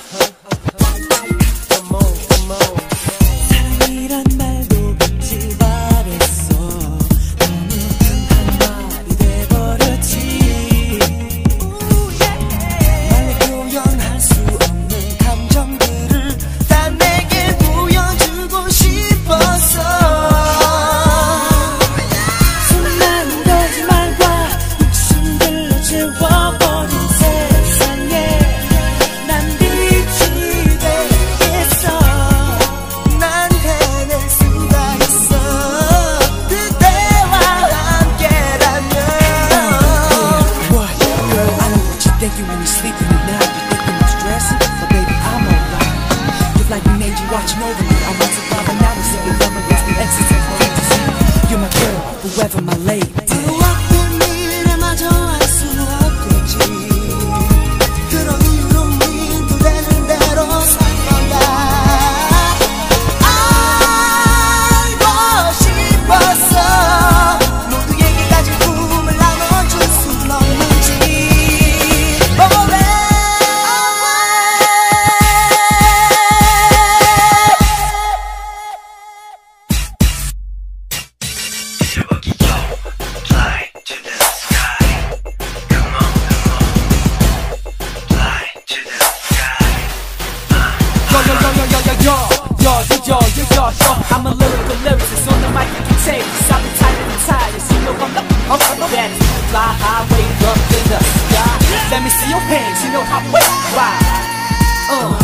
uh -huh, uh -huh. Come on, come on. 사랑이란 말 Now you think I'm stressing, but baby, I'm alright. Just like an angel watching over me, your hands, you know how wet, why? Uh.